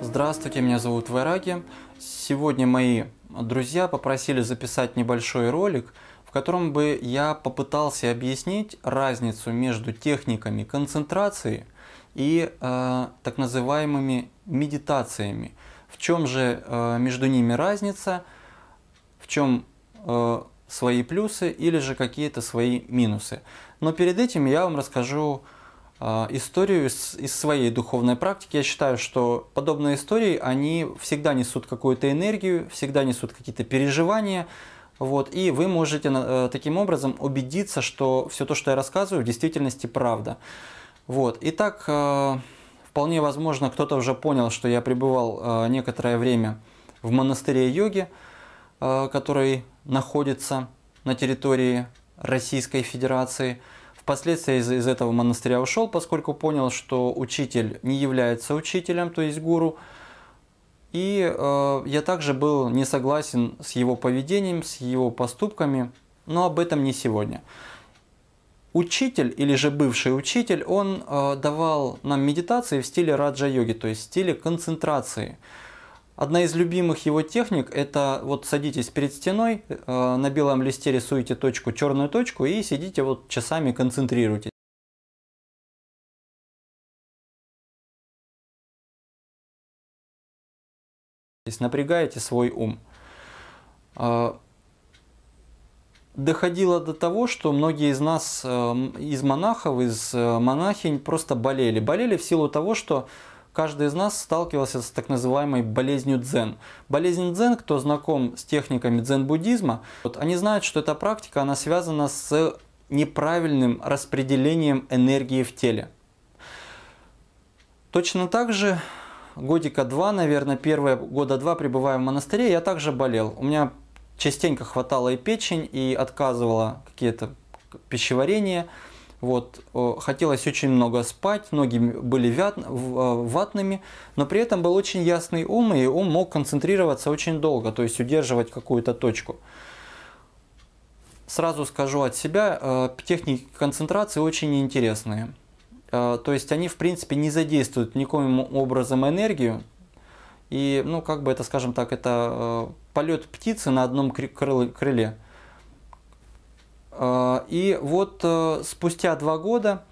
Здравствуйте, меня зовут Вайраги. Сегодня мои друзья попросили записать небольшой ролик, в котором бы я попытался объяснить разницу между техниками концентрации и э, так называемыми медитациями. В чем же э, между ними разница, в чем э, свои плюсы или же какие-то свои минусы. Но перед этим я вам расскажу историю из, своей духовной практики. Я считаю, что подобные истории, они всегда несут какую-то энергию, всегда несут какие-то переживания. Вот, и вы можете э, таким образом убедиться, что все то, что я рассказываю, в действительности правда. Вот. Итак, э, вполне возможно, кто-то уже понял, что я пребывал э, некоторое время в монастыре йоги, который находится на территории Российской Федерации – Впоследствии из, из этого монастыря ушел, поскольку понял, что учитель не является учителем, то есть гуру. И э, я также был не согласен с его поведением, с его поступками, но об этом не сегодня. Учитель или же бывший учитель, он э, давал нам медитации в стиле раджа-йоги, то есть в стиле концентрации. Одна из любимых его техник – это вот садитесь перед стеной, э, на белом листе рисуете точку, черную точку и сидите вот часами концентрируйтесь. Напрягаете свой ум. Э, доходило до того, что многие из нас, э, из монахов, из монахинь просто болели. Болели в силу того, что каждый из нас сталкивался с так называемой болезнью дзен. Болезнь дзен, кто знаком с техниками дзен-буддизма, вот, они знают, что эта практика, она связана с неправильным распределением энергии в теле. Точно так же годика два, наверное, первые года два пребывая в монастыре, я также болел. У меня частенько хватало и печень, и отказывало какие-то пищеварения. Вот, хотелось очень много спать, ноги были э, ватными, но при этом был очень ясный ум, и ум мог концентрироваться очень долго, то есть удерживать какую-то точку. Сразу скажу от себя, э, техники концентрации очень интересные. Э, то есть они, в принципе, не задействуют никаким образом энергию, и, ну, как бы это, скажем так, это полет птицы на одном крыле. А, и вот э, спустя два года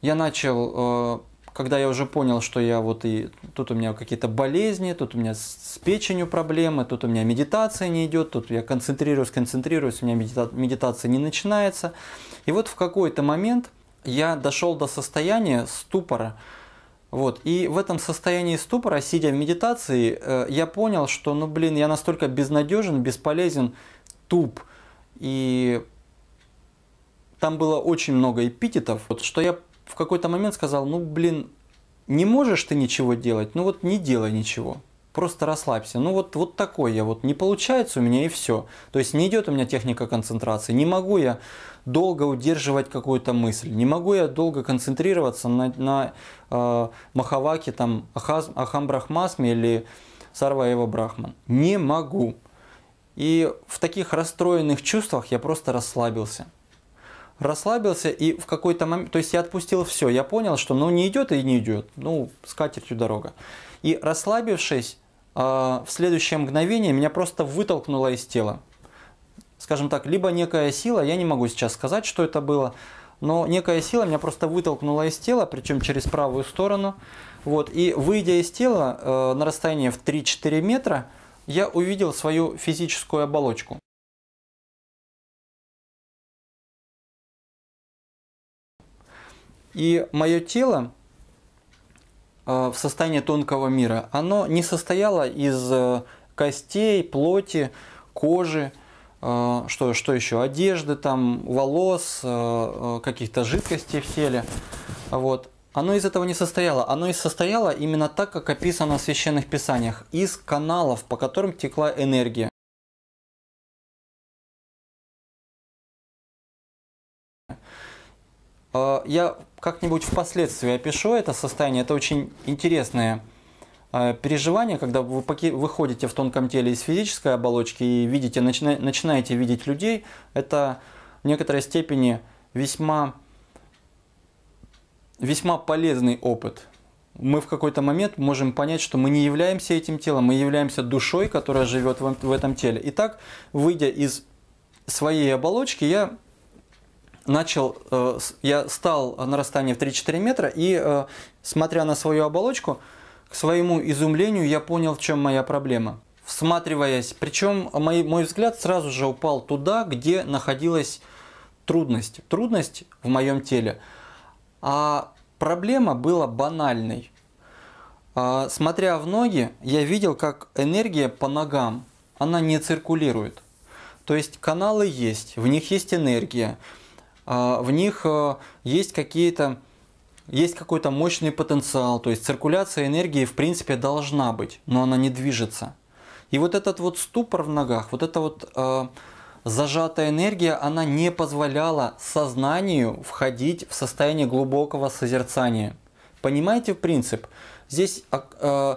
я начал, э, когда я уже понял, что я вот и тут у меня какие-то болезни, тут у меня с печенью проблемы, тут у меня медитация не идет, тут я концентрируюсь, концентрируюсь, у меня медита медитация не начинается. И вот в какой-то момент я дошел до состояния ступора. Вот. И в этом состоянии ступора, сидя в медитации, э, я понял, что, ну блин, я настолько безнадежен, бесполезен, туп – и там было очень много эпитетов, вот, что я в какой-то момент сказал, ну блин, не можешь ты ничего делать, ну вот не делай ничего. Просто расслабься. Ну вот, вот такой я, вот не получается у меня и все. То есть не идет у меня техника концентрации. Не могу я долго удерживать какую-то мысль. Не могу я долго концентрироваться на, на э, Махаваке, там, Ахаз, Ахам Брахмасме или Сарваева Брахман. Не могу. И в таких расстроенных чувствах я просто расслабился. Расслабился и в какой-то момент, то есть я отпустил все, я понял, что ну не идет и не идет, ну с катертью дорога. И расслабившись, э, в следующее мгновение меня просто вытолкнуло из тела. Скажем так, либо некая сила, я не могу сейчас сказать, что это было, но некая сила меня просто вытолкнула из тела, причем через правую сторону. Вот, и выйдя из тела э, на расстояние в 3-4 метра, я увидел свою физическую оболочку. И мое тело э, в состоянии тонкого мира, оно не состояло из э, костей, плоти, кожи, э, что, что еще, одежды, там, волос, каких-то жидкостей в теле. Вот. Оно из этого не состояло. Оно и состояло именно так, как описано в священных писаниях, из каналов, по которым текла энергия. А, я как-нибудь впоследствии опишу это состояние. Это очень интересное а, переживание, когда вы выходите в тонком теле из физической оболочки и видите, начинаете видеть людей. Это в некоторой степени весьма весьма полезный опыт. мы в какой-то момент можем понять, что мы не являемся этим телом, мы являемся душой, которая живет в этом теле. Итак, выйдя из своей оболочки, я начал, э, я стал на расстоянии в 3-4 метра и, э, смотря на свою оболочку, к своему изумлению я понял, в чем моя проблема. Всматриваясь, причем мой, мой взгляд сразу же упал туда, где находилась трудность. Трудность в моем теле. А проблема была банальной. А, смотря в ноги, я видел, как энергия по ногам, она не циркулирует. То есть каналы есть, в них есть энергия, а, в них э, есть какие-то есть какой-то мощный потенциал, то есть циркуляция энергии в принципе должна быть, но она не движется. И вот этот вот ступор в ногах, вот эта вот зажатая энергия, она не позволяла сознанию входить в состояние глубокого созерцания. Понимаете принцип? Здесь э,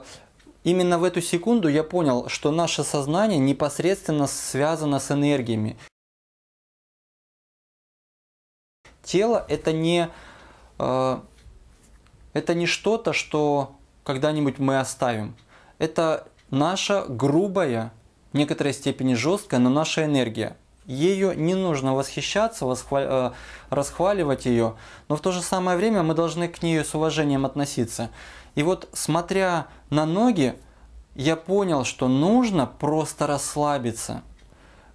именно в эту секунду я понял, что наше сознание непосредственно связано с энергиями. Тело это не, э, это не что-то, что когда-нибудь мы оставим. Это наша грубая, некоторой степени жесткая, но наша энергия. Ее не нужно восхищаться, восхваль... Э, расхваливать ее, но в то же самое время мы должны к ней с уважением относиться. И вот смотря на ноги, я понял, что нужно просто расслабиться.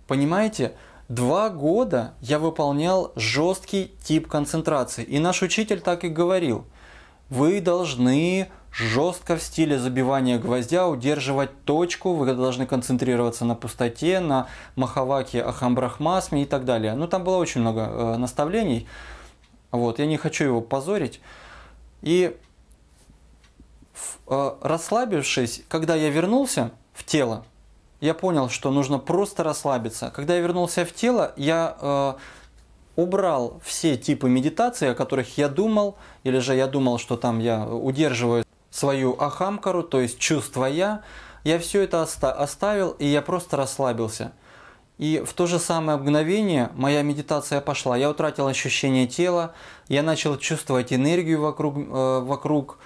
Понимаете? Два года я выполнял жесткий тип концентрации. И наш учитель так и говорил. Вы должны жестко в стиле забивания гвоздя удерживать точку, вы должны концентрироваться на пустоте, на махаваке, ахамбрахмасме и так далее. Ну, там было очень много э, наставлений. Вот, я не хочу его позорить. И э, расслабившись, когда я вернулся в тело, я понял, что нужно просто расслабиться. Когда я вернулся в тело, я э, убрал все типы медитации, о которых я думал, или же я думал, что там я удерживаю свою ахамкару, то есть чувство я. Я все это оставил, и я просто расслабился. И в то же самое мгновение моя медитация пошла. Я утратил ощущение тела, я начал чувствовать энергию вокруг, э, вокруг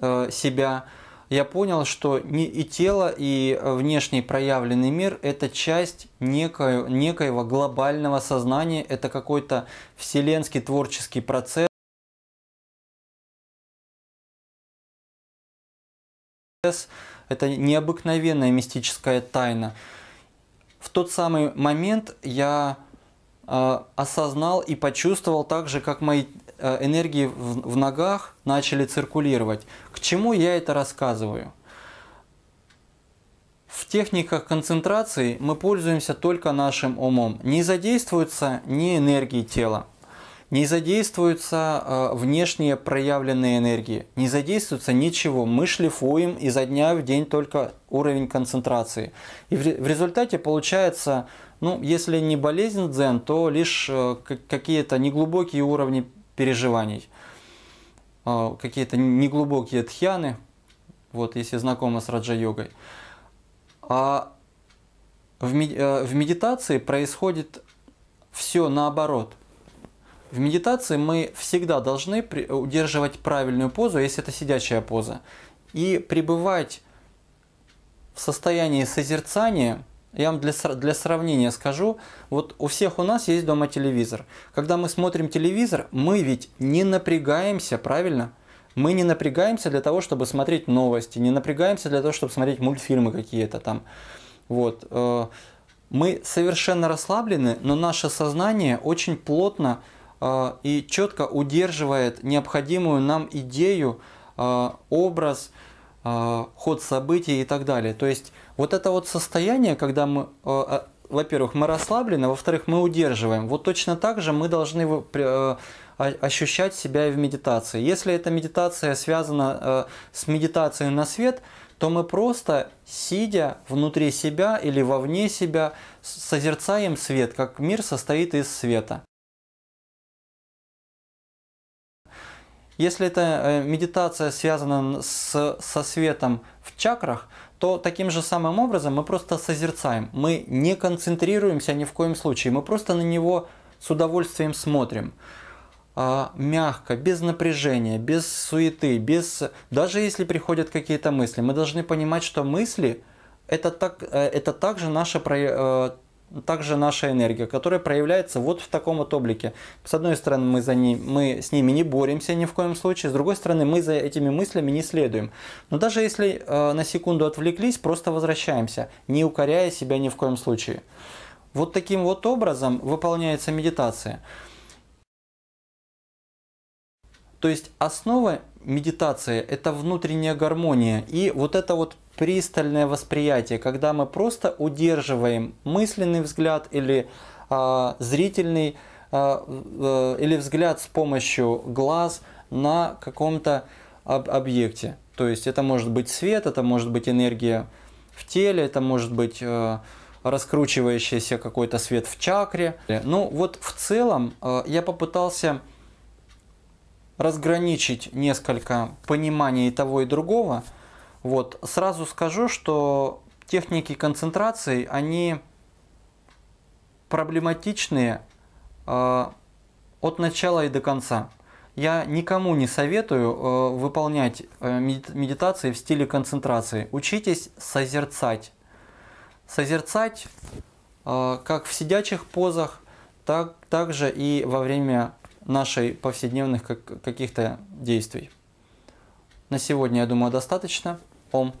э, себя я понял, что не и тело, и внешний проявленный мир – это часть некоего, некоего глобального сознания, это какой-то вселенский творческий процесс. Это необыкновенная мистическая тайна. В тот самый момент я э, осознал и почувствовал так же, как мои Э, энергии в, в ногах начали циркулировать. К чему я это рассказываю? В техниках концентрации мы пользуемся только нашим умом. Не задействуются ни энергии тела, не задействуются э, внешние проявленные энергии, не задействуется ничего. Мы шлифуем изо дня в день только уровень концентрации. И в, результате получается, ну, если не болезнь дзен, то лишь э, какие-то неглубокие уровни переживаний. А, какие-то неглубокие тхьяны, вот если знакомы с раджа-йогой. А э, в медитации происходит все наоборот. В медитации мы всегда должны удерживать правильную позу, если это сидячая поза, и пребывать в состоянии созерцания – я вам для, для сравнения скажу, вот у всех у нас есть дома телевизор. Когда мы смотрим телевизор, мы ведь не напрягаемся, правильно? Мы не напрягаемся для того, чтобы смотреть новости, не напрягаемся для того, чтобы смотреть мультфильмы какие-то там. Вот. Э, мы совершенно расслаблены, но наше сознание очень плотно и четко удерживает необходимую нам идею, э, образ, ход событий и так далее. То есть вот это вот состояние, когда мы, во-первых, мы расслаблены, во-вторых, мы удерживаем. Вот точно так же мы должны ощущать себя и в медитации. Если эта медитация связана с медитацией на свет, то мы просто, сидя внутри себя или вовне себя, созерцаем свет, как мир состоит из света. Если эта медитация связана с, со светом в чакрах, то таким же самым образом мы просто созерцаем. Мы не концентрируемся ни в коем случае, мы просто на него с удовольствием смотрим. а, мягко, без напряжения, без суеты, без даже если приходят какие-то мысли, мы должны понимать, что мысли это так э, это также наша э, также наша энергия, которая проявляется вот в таком вот облике. С одной стороны, мы, за ней, мы с ними не боремся ни в коем случае, с другой стороны, мы за этими мыслями не следуем. Но даже если э, на секунду отвлеклись, просто возвращаемся, не укоряя себя ни в коем случае. Вот таким вот образом выполняется медитация. То есть основа медитации – это внутренняя гармония и вот это вот пристальное восприятие, когда мы просто удерживаем мысленный взгляд или э, зрительный э, э, или взгляд с помощью глаз на каком-то об объекте. То есть это может быть свет, это может быть энергия в теле, это может быть э, раскручивающийся какой-то свет в чакре. Ну вот в целом э, я попытался разграничить несколько пониманий того и другого – вот. Сразу скажу, что техники концентрации, они проблематичные э, от начала и до конца. Я никому не советую э, выполнять э, медитации в стиле концентрации. Учитесь созерцать. Созерцать э, как в сидячих позах, так также и во время нашей повседневных каких-то действий. На сегодня, я думаю, достаточно. Ом.